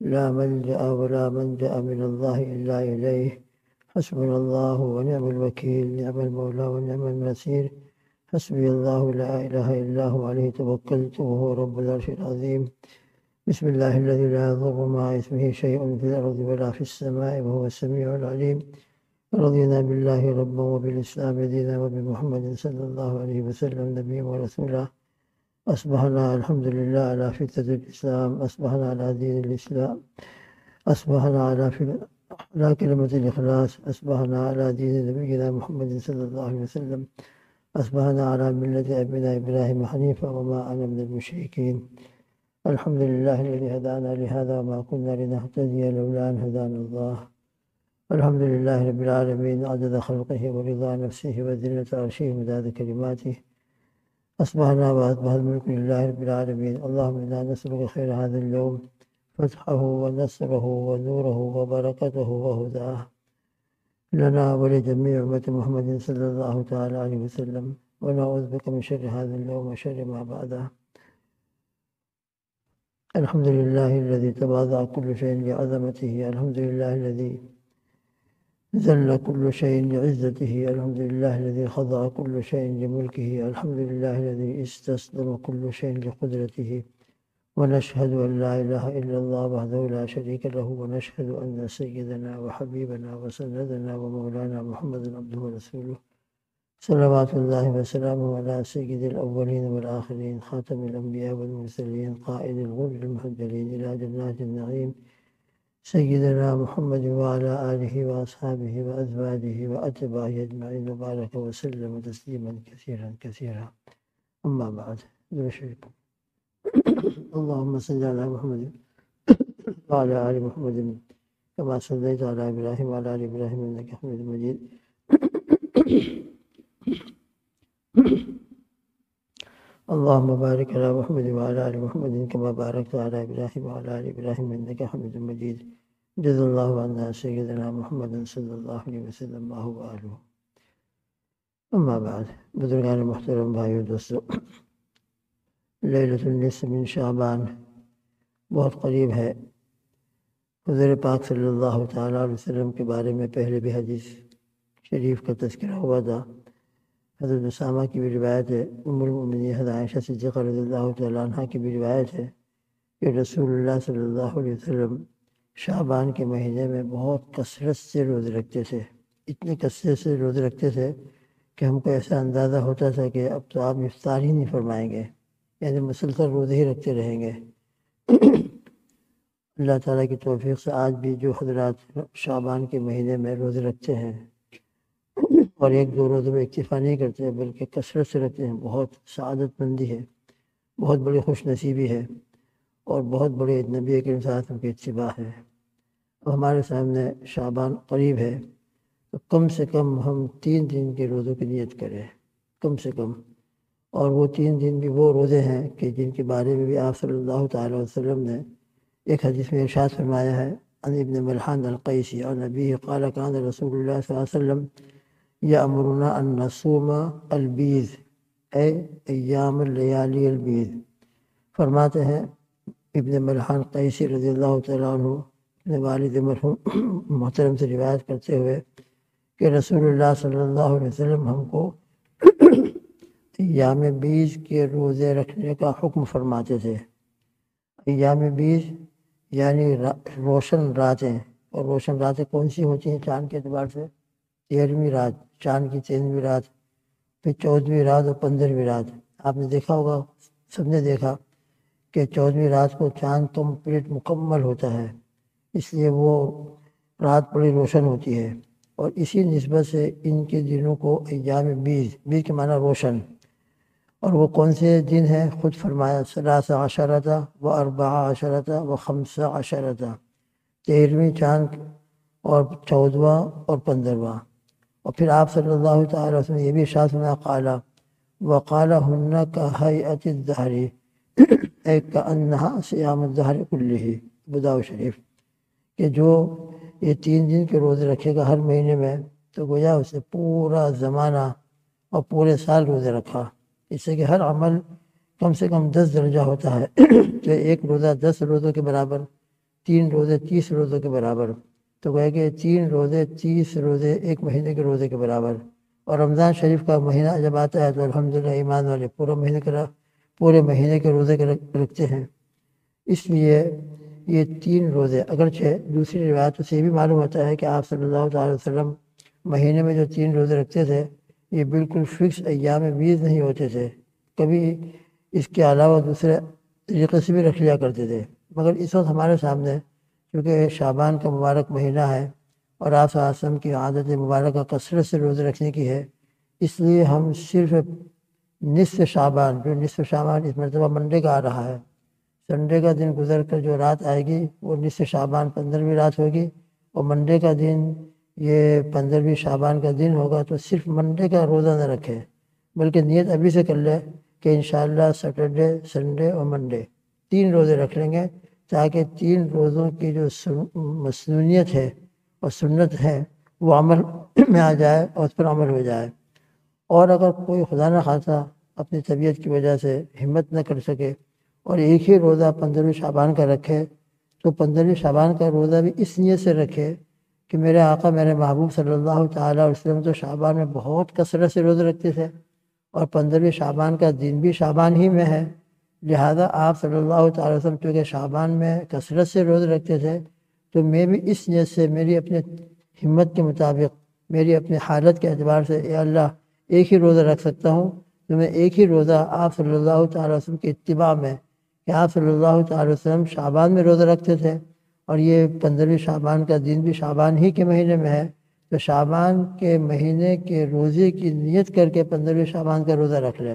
لا ملجأ ولا منجأ من الله إلا إليه. حسبنا الله ونعم الوكيل نعم المولى ونعم النصير. حسبي الله لا إله إلا هو عليه توكلت وهو رب العرش العظيم. بسم الله الذي لا يضر مع اسمه شيء في الأرض ولا في السماء وهو السميع العليم. رضينا بالله ربا وبالإسلام دينا وبمحمد صلى الله عليه وسلم نبيا ورسولا. أصبحنا الحمد لله على فتة الإسلام أصبحنا على دين الإسلام أصبحنا على على كلمة الإخلاص أصبحنا على دين نبينا محمد صلى الله عليه وسلم أصبحنا على ملة أبينا إبراهيم حنيفا وما أنا من المشركين. الحمد لله الذي هدانا لهذا وما كنا لنهتدي لولا أن هدانا الله. الحمد لله رب العالمين عدد خلقه ورضا نفسه وذلة عرشه ومداد كلماته. أصبحنا وأصبح الملك لله رب العالمين. اللهم إنا نسألك خير هذا اليوم فتحه ونصره ونوره وبركته وهداه لنا ولجميع أمة محمد صلى الله تعالى عليه وسلم. ونعوذ بك من شر هذا اليوم وشر ما بعده. الحمد لله الذي تواضع كل شيء لعظمته. الحمد لله الذي ذل كل شيء لعزته الحمد لله الذي خضع كل شيء لملكه الحمد لله الذي استسلم كل شيء لقدرته. ونشهد أن لا إله إلا الله وحده لا شريك له ونشهد أن سيدنا وحبيبنا وسندنا ومولانا محمد عبده ورسوله. صلوات الله وسلامه على سيد الأولين والآخرين خاتم الأنبياء والمرسلين قائد الغر المحجلين إلى جنات النعيم. سيدنا محمد وعلى آله وأصحابه وأزواجه وأتباعه أجمعين وبارك وسلم تسليما كثيرا كثيرا. أما بعد برشيك اللهم صل على محمد وعلى آل محمد كما صليت على إبراهيم وعلى آل إبراهيم إنك حميد مجيد. اللهم بارك على محمد وعلى آل محمد كما باركت على إبراهيم وعلى آل إبراهيم إنك حميد مجيد. جزا الله عنا سيدنا محمد صلى الله عليه وسلم وهو آله. أما بعد بزرگان محترم بھائیو دوستو لیلۃ النصف من شعبان بہت قریب ہے۔ حضور پاک صلی اللہ تعالیٰ علیہ وسلم کے بارے میں پہلے بھی حدیث شریف کا تذکرہ ہوا تھا۔ حضرت اسامہ کی بھی روایت ہے، ام المؤمنین، حضرت عائشہ صدیقہ رضی اللہ تعالیٰ عنہ کی بھی روایت ہے کہ رسول اللہ صلی اللہ علیہ وسلم شعبان کے مہینے میں بہت کثرت سے روزے رکھتے تھے۔ اتنے کثرت سے روزے رکھتے تھے کہ ہم کو ایسا اندازہ ہوتا تھا کہ اب تو آپ افطار ہی نہیں فرمائیں گے یعنی مسلسل روزے ہی رکھتے رہیں گے۔ اللہ تعالیٰ کی توفیق سے آج بھی جو حضرات شعبان کے مہینے میں روزے رکھتے ہیں اور ایک دو روزوں میں اکتفا نہیں کرتے بلکہ کثرت سے رکھتے ہیں۔ بہت سعادت مندی ہے، بہت بڑی خوش نصیبی ہے اور بہت بڑے نبی کے ساتھ کی اتباع ہے۔ اب ہمارے سامنے شعبان قریب ہے، تو کم سے کم ہم تین دن کے روزوں کی نیت کریں، کم سے کم۔ اور وہ تین دن بھی وہ روزے ہیں کہ جن کے بارے میں بھی آپ صلی اللہ تعالیٰ وسلم نے ایک حدیث میں ارشاد فرمایا ہے ان ابن ملحان القیسی اور نبی قال کان رسول اللہ صلی اللہ علیہ وسلم یا امرنا ان نصوم البیز اے ایام اللیالی البیز فرماتے ہیں، ابن ملحان قیسی رضی اللہ تعالیٰ عنہ اپنے والد مرحوم محترم سے روایت کرتے ہوئے کہ رسول اللہ صلی اللہ علیہ وسلم ہم کو ایام بیج کے روزے رکھنے کا حکم فرماتے تھے۔ ایام بیج یعنی روشن راتیں۔ اور روشن راتیں کون سی ہوتی ہیں؟ چاند کے اعتبار سے تیرہویں رات چاند کی تیرہویں رات، پھر چودھویں رات اور پندرہویں رات۔ آپ نے دیکھا ہوگا، سب نے دیکھا کہ چودھویں رات کو چاند کمپلیٹ مکمل ہوتا ہے، اس لیے وہ رات بڑی روشن ہوتی ہے۔ اور اسی نسبت سے ان کے دنوں کو ایام بیج بیج کے معنی روشن۔ اور وہ کون سے دن ہیں؟ خود فرمایا، ثلاثہ عشرتہ و اربع عشرتہ و خمسہ عشرتہ۔ تیرہویں چاند اور چودواں اور پندرواں اور پھر آپ صلی اللہ تعالیٰ وسلم یہ بھی شاہ سنا قالا و قالا ہن کا حیت الظہری ایک کا انہا سیام الظہر کلی بداؤ شریف، کہ جو یہ تین دن کے روزے رکھے گا ہر مہینے میں، تو گویا اسے پورا زمانہ اور پورے سال روزے رکھا۔ اس سے کہ ہر عمل کم سے کم دس درجہ ہوتا ہے، تو ایک روزہ دس روزوں کے برابر، تین روزے تیس روزوں کے برابر۔ تو گویا کہ تین روزے، تیس روزے، ایک مہینے کے روزے کے برابر۔ اور رمضان شریف کا مہینہ جب آتا ہے تو الحمدللہ ایمان والے پورے مہینے کا پورے مہینے کے روزے کے رکھتے ہیں۔ اس لیے یہ تین روزے، اگرچہ دوسری روایتوں سے یہ بھی معلوم ہوتا ہے کہ آپ صلی اللہ تعالی وسلم مہینے میں جو تین روزے رکھتے تھے، یہ بالکل فکس ایام بیز نہیں ہوتے تھے۔ کبھی اس کے علاوہ دوسرے طریقے سے بھی رکھ لیا کرتے تھے۔ مگر اس وقت ہمارے سامنے کیونکہ شابان کا مبارک مہینہ ہے اور آپ وسلم کی عادت مبارکہ کثرت سے روزے رکھنے کی ہے، اس لیے ہم صرف نصف شابان جو نصف شابان اس مرتبہ منڈے کا آ رہا ہے سنڈے کا دن گزر کر جو رات آئے گی، وہ نصف شابان پندرہویں رات ہوگی اور منڈے کا دن یہ پندرہویں شابان کا دن ہوگا، تو صرف منڈے کا روزہ نہ رکھے، بلکہ نیت ابھی سے کر لے کہ انشاءاللہ سیٹرڈے سنڈے اور منڈے تین روزے رکھ لیں گے۔ تاکہ تین روزوں کی جو مصنوعیت ہے اور سنت ہے، وہ عمل میں آ جائے اور اس پر عمل ہو جائے۔ اور اگر کوئی خدا نہ خاصا اپنی طبیعت کی وجہ سے ہمت نہ کر سکے اور ایک ہی روزہ پندرہویں شعبان کا رکھے، تو پندرہویں شعبان کا روزہ بھی اس نیت سے رکھے کہ میرے آقا، میرے محبوب صلی اللہ تعالیٰ علیہ وسلم تو شعبان میں بہت کثرت سے روزہ رکھتے تھے اور پندرہویں شعبان کا دن بھی شعبان ہی میں ہے۔ لہذا آپ صلی اللہ تعالیٰ وسلم چونکہ شعبان میں کثرت سے روزہ رکھتے تھے، تو میں بھی اس نیت سے میری اپنے ہمت کے مطابق، میری اپنی حالت کے اعتبار سے اے اللہ ایک ہی روزہ رکھ سکتا ہوں۔ تو میں ایک ہی روزہ آپ صلی اللہ تعالیٰ وسلم کے اتباع میں، کہ آپ صلی اللہ تعالیٰ وسلم شعبان میں روزہ رکھتے تھے۔ اور یہ پندرہویں شعبان کا دن بھی شعبان ہی کے مہینے میں ہے۔ تو شعبان کے مہینے کے روزے کی نیت کر کے پندرہویں شعبان کا روزہ رکھ لے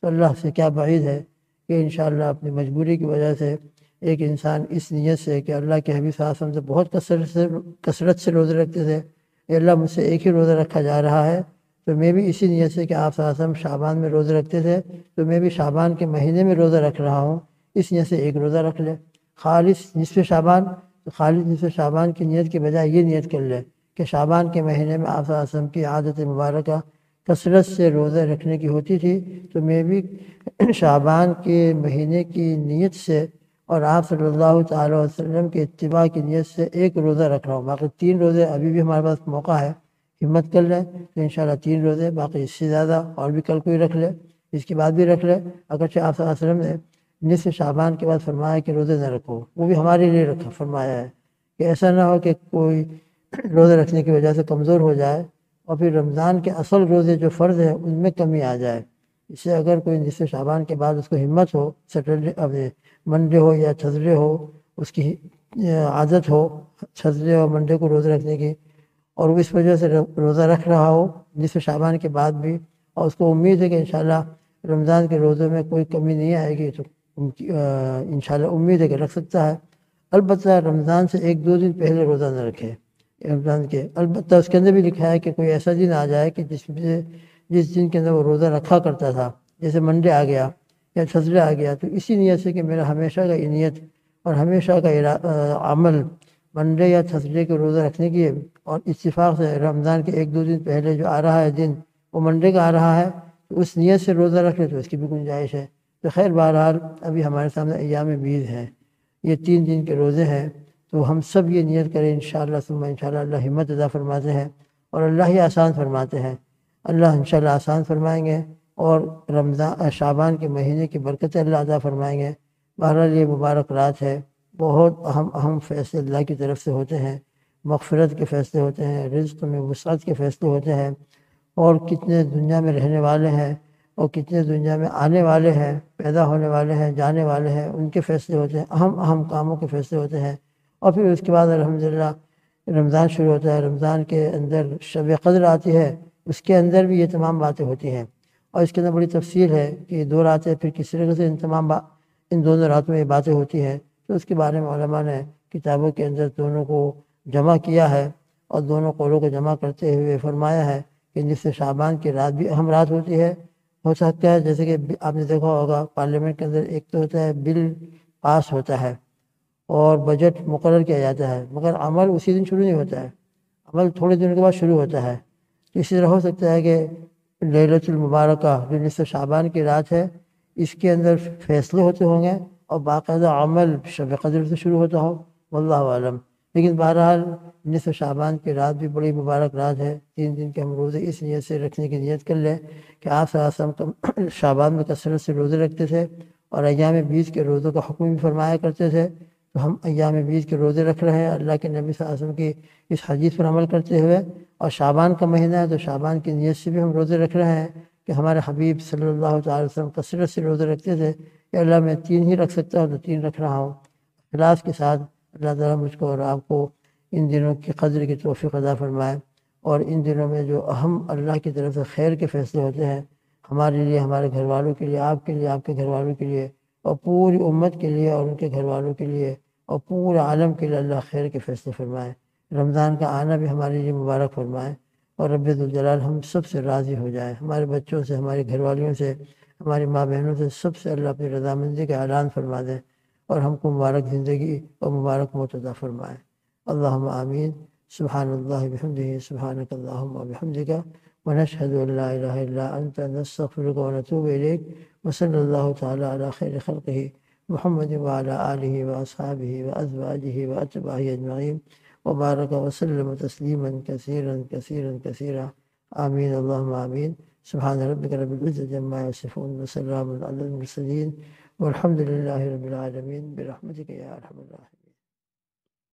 تو اللہ سے کیا بعید ہے؟ کہ انشاءاللہ اپنی مجبوری کی وجہ سے ایک انسان اس نیت سے کہ اللہ کے حبیب صلی اللہ علیہ وسلم سے بہت کثرت سے کثرت سے روزے رکھتے تھے، کہ اللہ مجھ سے ایک ہی روزہ رکھا جا رہا ہے، تو میں بھی اسی نیت سے کہ آپ صلی اللہ علیہ وسلم شعبان میں روزے رکھتے تھے، تو میں بھی شعبان کے مہینے میں روزہ رکھ رہا ہوں، اس نیت سے ایک روزہ رکھ لے۔ خالص نصف شعبان تو خالص نصف شعبان کی نیت کے بجائے یہ نیت کر لے کہ شعبان کے مہینے میں آپ صلی اللہ علیہ وسلم کی عادت مبارکہ کثرت سے روزہ رکھنے کی ہوتی تھی، تو میں بھی شعبان کے مہینے کی نیت سے اور آپ صلی اللہ تعالیٰ وسلم کے اتباع کی نیت سے ایک روزہ رکھ رہا ہوں۔ باقی تین روزے ابھی بھی ہمارے پاس موقع ہے، ہمت کر لیں، تو انشاءاللہ تین روزے، باقی اس سے زیادہ اور بھی کل کوئی رکھ لے، اس کے بعد بھی رکھ لے۔ اگرچہ آپ صلی اللہ علیہ وسلم نے نصف شعبان کے بعد فرمایا کہ روزے نہ رکھو، وہ بھی ہمارے لیے رکھا، فرمایا ہے کہ ایسا نہ ہو کہ کوئی روزے رکھنے کی وجہ سے کمزور ہو جائے۔ اور پھر رمضان کے اصل روزے جو فرض ہیں، ان میں کمی آ جائے۔ اس سے اگر کوئی نصف شعبان کے بعد اس کو ہمت ہو سیٹرڈے منڈے ہو یا چھزرے ہو، اس کی عادت ہو چھزرے اور منڈے کو روزہ رکھنے کی، اور وہ اس وجہ سے روزہ رکھ رہا ہو، جس شعبان کے بعد بھی، اور اس کو امید ہے کہ انشاءاللہ رمضان کے روزے میں کوئی کمی نہیں آئے گی، تو انشاءاللہ امید ہے کہ رکھ سکتا ہے۔ البتہ رمضان سے ایک دو دن پہلے روزہ نہ رکھے۔ رمضان کے۔ البتہ اس کے اندر بھی لکھا ہے کہ کوئی ایسا دن آ جائے کہ جس میں جس دن کے اندر وہ روزہ رکھا کرتا تھا، جیسے منڈے آ گیا یا چھزرے آ گیا، تو اسی نیت سے کہ میرا ہمیشہ کا نیت اور ہمیشہ کا عمل منڈے یا چھزرے کے روزہ رکھنے کی اور اتفاق سے رمضان کے ایک دو دن پہلے جو آ رہا ہے دن، وہ منڈے کا آ رہا ہے، تو اس نیت سے روزہ رکھ لے تو اس کی بھی گنجائش ہے۔ تو خیر بہرحال ابھی ہمارے سامنے ایام بیز ہیں۔ یہ تین دن کے روزے ہیں۔ تو ہم سب یہ نیت کریں انشاءاللہ، ثم انشاءاللہ اللہ ہمت ادا فرماتے ہیں اور اللہ ہی آسان فرماتے ہیں۔ اللہ انشاءاللہ آسان فرمائیں گے اور رمضان شعبان کے مہینے کی برکت اللہ عطا فرمائیں گے۔ بہرحال یہ مبارک رات ہے۔ بہت اہم اہم فیصلے اللہ کی طرف سے ہوتے ہیں۔ مغفرت کے فیصلے ہوتے ہیں، رزق میں وسعت کے فیصلے ہوتے ہیں۔ اور کتنے دنیا میں رہنے والے ہیں اور کتنے دنیا میں آنے والے ہیں، پیدا ہونے والے ہیں، جانے والے ہیں، ان کے فیصلے ہوتے ہیں۔ اہم اہم کاموں کے فیصلے ہوتے ہیں۔ اور پھر اس کے بعد الحمدللہ رمضان شروع ہوتا ہے، رمضان کے اندر شب قدر آتی ہے، اس کے اندر بھی یہ تمام باتیں ہوتی ہیں۔ اور اس کے اندر بڑی تفصیل ہے کہ دو راتیں پھر کس طریقے سے ان تمام با، ان دونوں راتوں میں یہ باتیں ہوتی ہیں۔ تو اس کے بارے میں علماء نے کتابوں کے اندر دونوں کو جمع کیا ہے اور دونوں قولوں کو جمع کرتے ہوئے فرمایا ہے کہ جس سے شعبان کی رات بھی اہم رات ہوتی ہے۔ ہو سکتا ہے، جیسے کہ آپ نے دیکھا ہوگا، پارلیمنٹ کے اندر ایک تو ہوتا ہے، بل پاس ہوتا ہے۔ اور بجٹ مقرر کیا جاتا ہے۔ مگر عمل اسی دن شروع نہیں ہوتا ہے۔ عمل تھوڑے دنوں کے بعد شروع ہوتا ہے۔ اسی طرح ہو سکتا ہے کہ لیلت المبارکہ، جو نصف شعبان کی رات ہے، اس کے اندر فیصلے ہوتے ہوں گے اور باقاعدہ عمل شب قدر سے شروع ہوتا ہو۔ واللہ عالم لیکن بہرحال نصف شعبان کی رات بھی بڑی مبارک رات ہے۔ تین دن کے ہم روزے اس نیت سے رکھنے کی نیت کر لیں کہ آپ صلی اللہ علیہ وسلم شعبان میں کثرت سے روزے رکھتے تھے اور ایام بیس کے روزوں کا حکم بھی فرمایا کرتے تھے۔ تو ہم ایام بیس کے روزے رکھ رہے ہیں۔ اللہ کے نبی صلی اللہ علیہ وسلم کی اس حدیث پر عمل کرتے ہوئے اور شعبان کا مہینہ ہے تو شعبان کی نیت سے بھی ہم روزے رکھ رہے ہیں کہ ہمارے حبیب صلی اللہ تعالی وسلم کثرت سے روزے رکھتے تھے کہ اللہ میں تین ہی رکھ سکتا ہوں تو تین رکھ رہا ہوں۔ اخلاص کے ساتھ اللہ تعالیٰ مجھ کو اور آپ کو ان دنوں کی قدر کی توفیق ادا فرمائے۔ اور ان دنوں میں جو اہم اللہ کی طرف سے خیر کے فیصلے ہوتے ہیں، ہمارے لیے، ہمارے گھر والوں کے لیے، آپ کے لیے، آپ کے گھر والوں کے لیے اور پوری امت کے لیے اور ان کے گھر والوں کے لیے۔ اور پورے عالم کے لیے اللہ خیر کے فیصلے فرمائے۔ رمضان کا آنا بھی ہمارے لیے مبارک فرمائے۔ اور رب الجلال ہم سب سے راضی ہو جائے۔ ہمارے بچوں سے، ہمارے گھر والیوں سے، ہماری ماں بہنوں سے سب سے اللہ اپنی رضامندی کا اعلان فرما دیں اور ہم کو مبارک زندگی اور مبارک متضع فرمائے۔ اللہم آمین۔ سبحان اللہ بحمدہ، سبحانک اللہم بحمدک۔ ونشهد ان لا اله الا انت نستغفرك ونتوب اليك وصلى الله تعالى على خير خلقه محمد وعلى آله وأصحابه وأزواجه وأتباعه أجمعين. وبارك وسلم تسليما كثيرا كثيرا كثيرا. آمين. اللهم آمين. سبحان ربك رب العزة عما يصفون وسلام على المرسلين. والحمد لله رب العالمين. برحمتك يا أرحم الراحمين.